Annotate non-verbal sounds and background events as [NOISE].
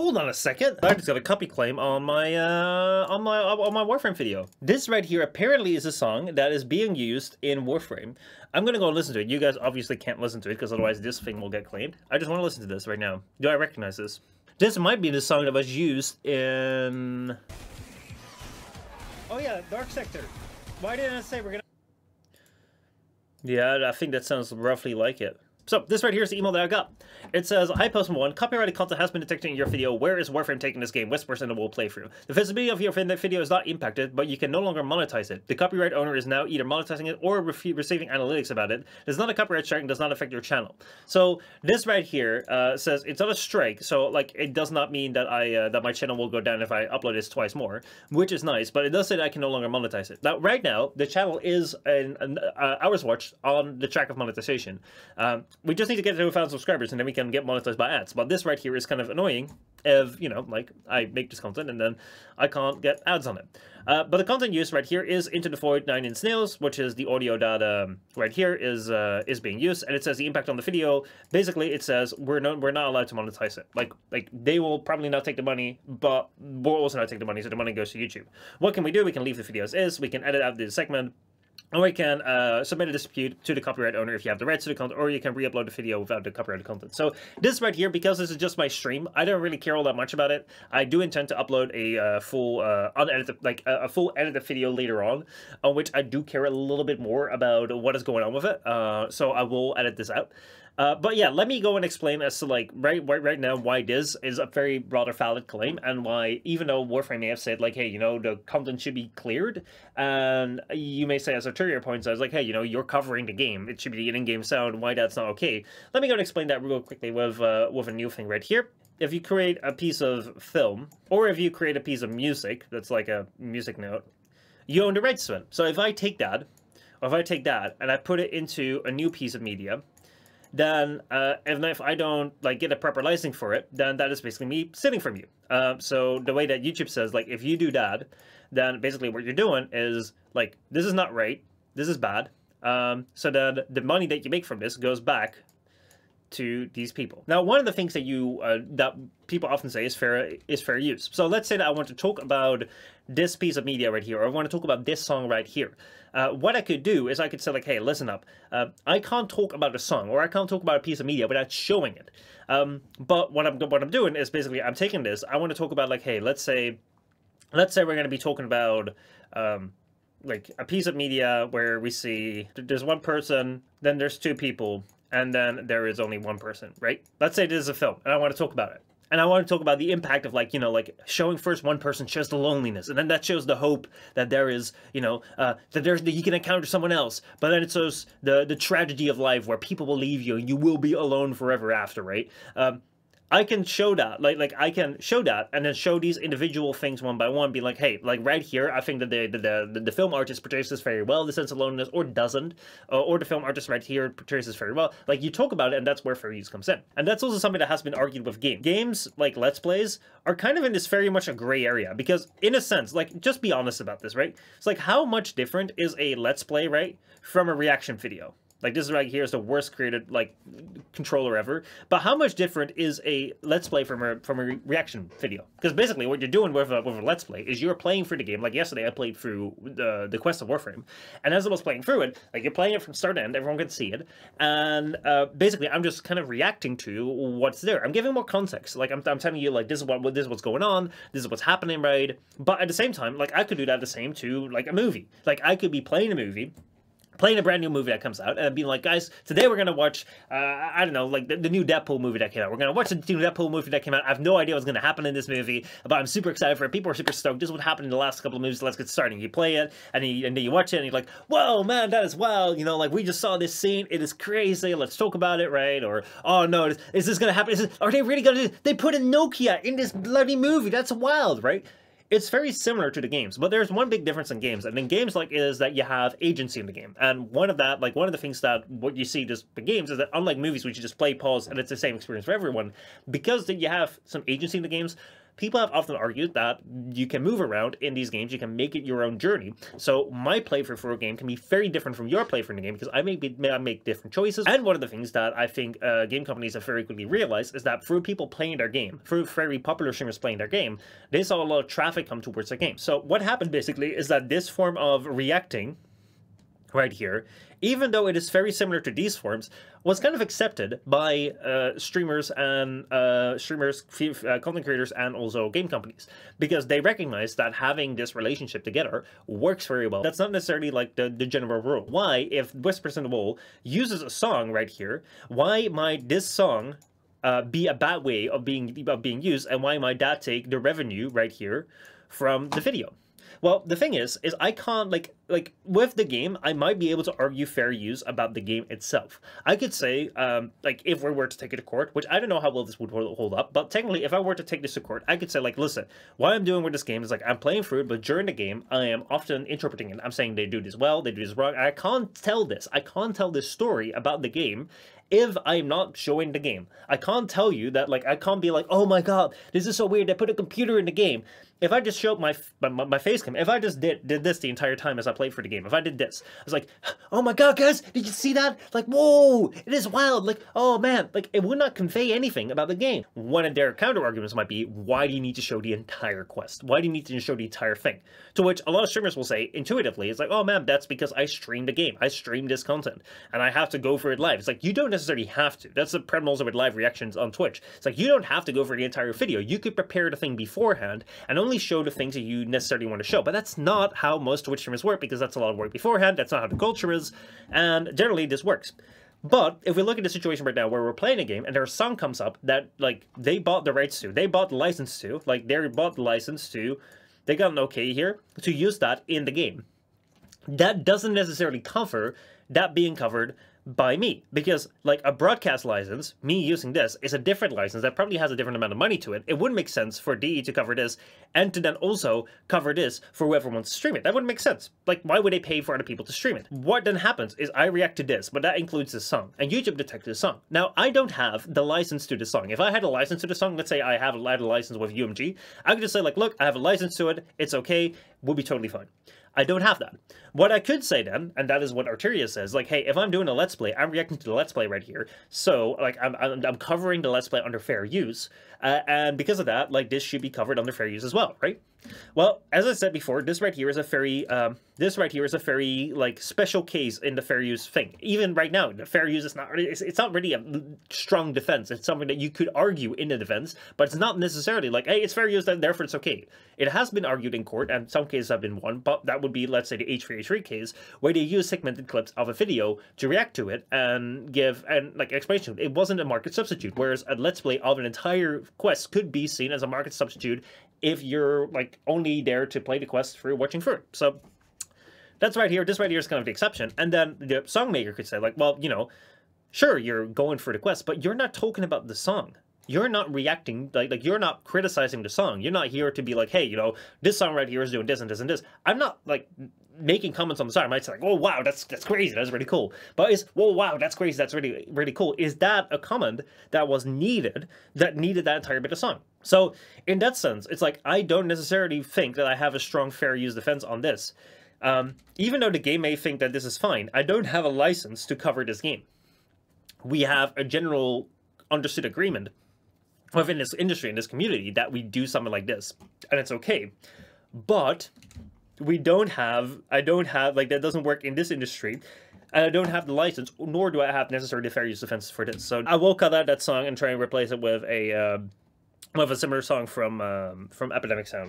Hold on a second. I just got a copy claim on my uh, on my on my Warframe video. This right here apparently is a song that is being used in Warframe. I'm gonna go listen to it. You guys obviously can't listen to it because otherwise this thing will get claimed. I just want to listen to this right now. Do I recognize this? This might be the song that was used in. Oh yeah, Dark Sector. Why didn't I say we're gonna? Yeah, I think that sounds roughly like it. So this right here is the email that I got. It says, Hi Postman 1, copyrighted content has been detected in your video. Where is Warframe taking this game? Which percent will playthrough? The visibility of your video is not impacted, but you can no longer monetize it. The copyright owner is now either monetizing it or re receiving analytics about it. It's not a copyright strike and does not affect your channel. So this right here uh, says it's not a strike, so like it does not mean that I uh, that my channel will go down if I upload this twice more, which is nice, but it does say that I can no longer monetize it. Now, right now, the channel is an, an uh, hours watched on the track of monetization. Um, we just need to get to 1,000 subscribers and then we can get monetized by ads. But this right here is kind of annoying if, you know, like I make this content and then I can't get ads on it. Uh, but the content used right here is Into the Void 9 Inch Nails, which is the audio that um, right here is uh, is being used, and it says the impact on the video. Basically, it says we're not we're not allowed to monetize it. Like like they will probably not take the money, but we'll also not take the money, so the money goes to YouTube. What can we do? We can leave the video as is. We can edit out the segment or you can uh, submit a dispute to the copyright owner if you have the rights to the content, or you can re-upload the video without the copyrighted content. So this right here, because this is just my stream, I don't really care all that much about it. I do intend to upload a uh, full uh, unedited, like a, a, full edited video later on, on which I do care a little bit more about what is going on with it. Uh, so I will edit this out. Uh, but yeah, let me go and explain as to like right, right right now why this is a very rather valid claim and why even though Warframe may have said like, hey, you know, the content should be cleared, and you may say as a Arturia points out, like, hey, you know, you're covering the game, it should be the in-game sound, why that's not okay. Let me go and explain that real quickly with uh, with a new thing right here. If you create a piece of film, or if you create a piece of music that's like a music note, you own the rights to it. So if I take that, or if I take that and I put it into a new piece of media, then uh, and if I don't like get a proper licensing for it, then that is basically me sitting from you. Uh, so the way that YouTube says, like, if you do that, then basically what you're doing is like, this is not right, this is bad. Um, so then the money that you make from this goes back to these people. Now, one of the things that you uh, that people often say is fair is fair use. So let's say that I want to talk about this piece of media right here, or I want to talk about this song right here. Uh, what I could do is I could say like, hey, listen up. Uh, I can't talk about a song or I can't talk about a piece of media without showing it. Um, but what I'm what I'm doing is basically I'm taking this. I want to talk about like, hey, let's say, let's say we're going to be talking about. Um, like a piece of media where we see there's one person, then there's two people, and then there is only one person, right? Let's say this is a film, and I want to talk about it. And I want to talk about the impact of like, you know, like showing first one person shows the loneliness, and then that shows the hope that there is, you know, uh, that there's that you can encounter someone else. But then it shows the the tragedy of life where people will leave you and you will be alone forever after, right? Um, I can show that, like, like I can show that, and then show these individual things one by one. Be like, hey, like right here, I think that the the the, the film artist portrays this very well, the sense of loneliness, or doesn't, uh, or the film artist right here portrays this very well. Like you talk about it, and that's where fair use comes in, and that's also something that has been argued with games. games like Let's Plays are kind of in this very much a gray area because, in a sense, like just be honest about this, right? It's like how much different is a Let's Play, right, from a reaction video? Like this right here is the worst created like controller ever. But how much different is a let's play from a from a re reaction video? Because basically what you're doing with a, with a let's play is you're playing through the game. Like yesterday, I played through the the Quest of Warframe, and as I was playing through it, like you're playing it from start to end, everyone can see it, and uh, basically I'm just kind of reacting to what's there. I'm giving more context. Like I'm, I'm telling you like this is what this is what's going on, this is what's happening, right? But at the same time, like I could do that the same to like a movie. Like I could be playing a movie playing a brand new movie that comes out and being like, guys, today we're gonna watch, uh, I don't know, like the, the, new Deadpool movie that came out. We're gonna watch the new Deadpool movie that came out. I have no idea what's gonna happen in this movie, but I'm super excited for it. People are super stoked. This is what happened in the last couple of movies. Let's get started. You play it and, you, and then you watch it and you're like, whoa, man, that is wild. You know, like we just saw this scene. It is crazy. Let's talk about it, right? Or, oh no, is, is this gonna happen? Is this, are they really gonna do? They put a Nokia in this bloody movie. That's wild, right? It's very similar to the games, but there's one big difference in games. And in games like is that you have agency in the game. And one of that, like one of the things that what you see just the games is that unlike movies which you just play, pause, and it's the same experience for everyone, because that you have some agency in the games, people have often argued that you can move around in these games, you can make it your own journey. So my playthrough for a game can be very different from your playthrough in the game because I may I make different choices. And one of the things that I think uh, game companies have very quickly realized is that through people playing their game, through very popular streamers playing their game, they saw a lot of traffic come towards their game. So what happened basically is that this form of reacting right here, even though it is very similar to these forms, was kind of accepted by uh, streamers and uh, streamers, uh, content creators, and also game companies because they recognize that having this relationship together works very well. That's not necessarily like the, the general rule. Why, if Whispers in the Wall uses a song right here, why might this song uh, be a bad way of being of being used, and why might that take the revenue right here from the video? Well, the thing is, is I can't like like with the game, I might be able to argue fair use about the game itself. I could say, um, like if we were to take it to court, which I don't know how well this would hold up, but technically, if I were to take this to court, I could say like, listen, what I'm doing with this game is like I'm playing through it, but during the game, I am often interpreting it. I'm saying they do this well, they do this wrong. I can't tell this. I can't tell this story about the game if I'm not showing the game. I can't tell you that, like, I can't be like, oh my god, this is so weird, they put a computer in the game. If I just showed my, my, my face cam, if I just did, did this the entire time as I played for the game, if I did this, I was like, [GASPS] oh my god, guys, did you see that? Like, whoa, it is wild. Like, oh man, like, it would not convey anything about the game. One of their counter arguments might be, why do you need to show the entire quest? Why do you need to show the entire thing? To which a lot of streamers will say, intuitively, it's like, oh man, that's because I streamed the game. I streamed this content, and I have to go for it live. It's like, you don't necessarily have to. That's the problem also with live reactions on Twitch. It's like, you don't have to go for the entire video. You could prepare the thing beforehand and only show the things that you necessarily want to show. But that's not how most Twitch streamers work because that's a lot of work beforehand. That's not how the culture is. And generally, this works. But if we look at the situation right now where we're playing a game and their song comes up that like they bought the rights to, they bought the license to, like they bought the license to, they got an okay here to use that in the game. That doesn't necessarily cover that being covered by me. Because like a broadcast license me using this is a different license that probably has a different amount of money to it. It wouldn't make sense for DE to cover this and to then also cover this for whoever wants to stream it. That wouldn't make sense. Like why would they pay for other people to stream it? What then happens is I react to this but that includes the song. And YouTube detects the song. Now I don't have the license to the song. If I had a license to the song let's say I have a license with UMG I could just say like look I have a license to it. It's okay. We'll be totally fine I don't have that. What I could say then, and that is what Arteria says, like, hey, if I'm doing a Let's Play, I'm reacting to the Let's Play right here. So, like, I'm, I'm, I'm covering the Let's Play under fair use. Uh, and because of that, like, this should be covered under fair use as well, right? Well, as I said before, this right here is a very, um, this right here is a very, like, special case in the fair use thing. Even right now, the fair use is not, it's, it's not really a strong defense. It's something that you could argue in the defense, but it's not necessarily like, hey, it's fair use, then therefore it's okay. It has been argued in court, and some cases have been won, but that would be, let's say, the H3H3 case, where they use segmented clips of a video to react to it and give, and, like, explanation. It wasn't a market substitute, whereas a Let's Play of an entire quest could be seen as a market substitute if you're like only there to play the quest through watching through. So that's right here. This right here is kind of the exception. And then the song maker could say like, well, you know, sure, you're going for the quest, but you're not talking about the song. You're not reacting, like, like you're not criticizing the song. You're not here to be like, hey, you know, this song right here is doing this and this and this. I'm not like making comments on the song. I might say like, oh wow, that's that's crazy, that's really cool. But is oh wow, that's crazy, that's really really cool. Is that a comment that was needed that needed that entire bit of song? So in that sense, it's like I don't necessarily think that I have a strong fair use defense on this. Um, even though the game may think that this is fine, I don't have a license to cover this game. We have a general understood agreement within this industry, in this community, that we do something like this, and it's okay. But we don't have, I don't have, like, that doesn't work in this industry. And I don't have the license, nor do I have necessarily the fair use defense for this. So I will cut out that song and try and replace it with a, uh, with a similar song from, um, from Epidemic Sound.